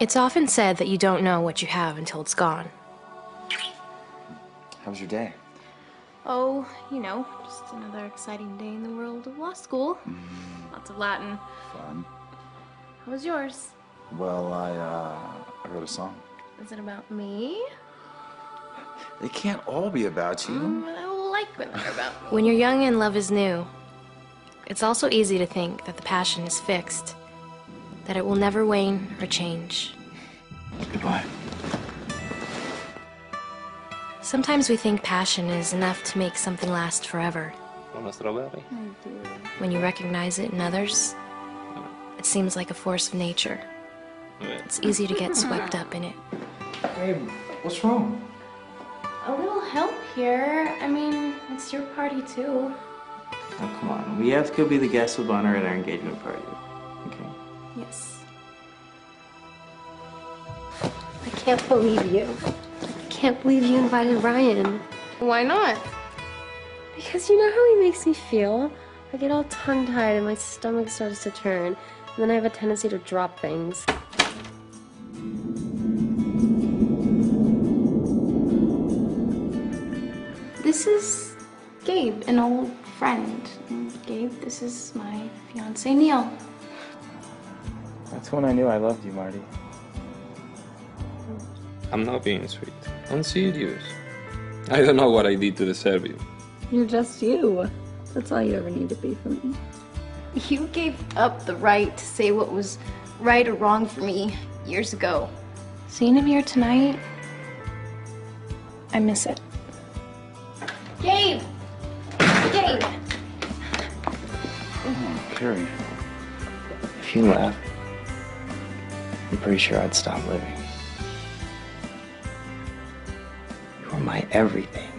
It's often said that you don't know what you have until it's gone. How was your day? Oh, you know, just another exciting day in the world of law school. Lots of Latin. Fun. How was yours? Well, I, uh, I wrote a song. Is it about me? It can't all be about you. I like when they're about me. When you're young and love is new, it's also easy to think that the passion is fixed, that it will never wane or change. Goodbye. Sometimes we think passion is enough to make something last forever. Uno strawberry. When you recognize it in others, it seems like a force of nature. It's easy to get swept up in it. Babe, what's wrong? A little help here. I mean, it's your party too. Oh, come on. We have to go be the guest of honor at our engagement party. Yes. I can't believe you. I can't believe you invited Ryan. Why not? Because you know how he makes me feel? I get all tongue tied and my stomach starts to turn. And then I have a tendency to drop things. This is Gabe, an old friend. Gabe, this is my fiance Neil. That's when I knew I loved you, Marty. I'm not being sweet. I'm serious. I don't know what I did to deserve you. You're just you. That's all you ever need to be for me. You gave up the right to say what was right or wrong for me years ago. Seeing him here tonight, I miss it. Gabe! Gabe! Oh, Carey. If you left, I'm pretty sure I'd stop living. You were my everything.